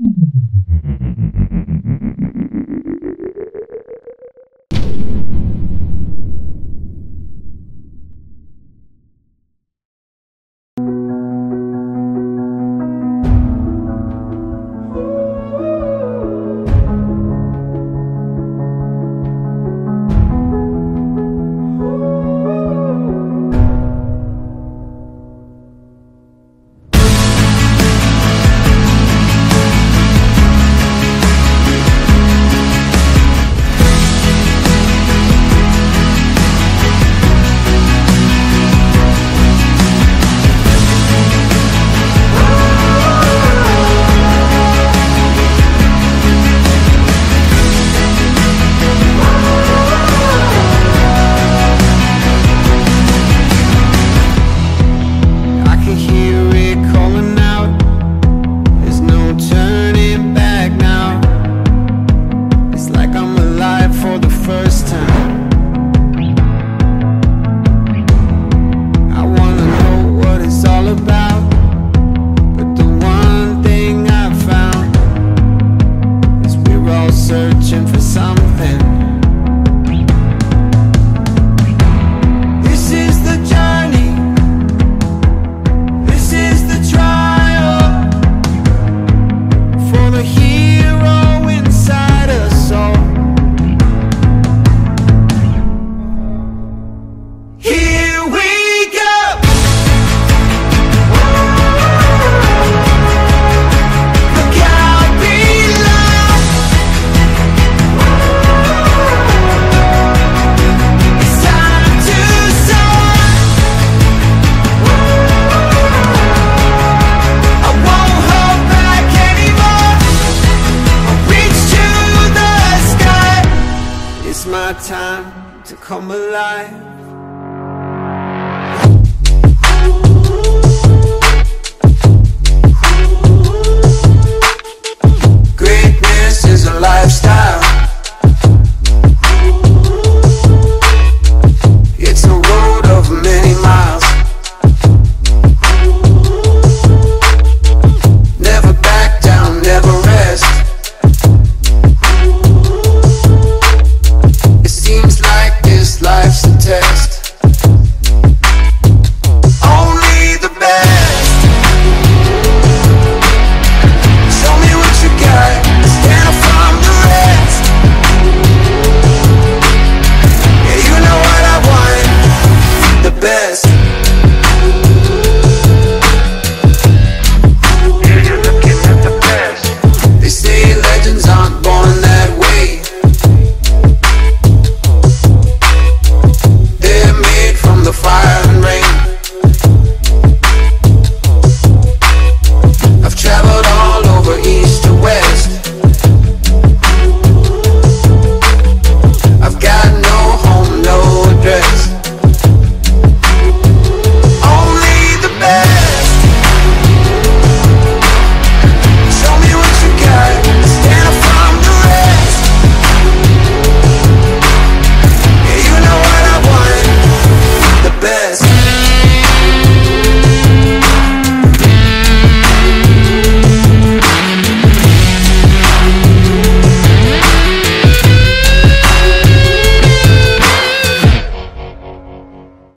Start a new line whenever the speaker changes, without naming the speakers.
I It's my time to come alive.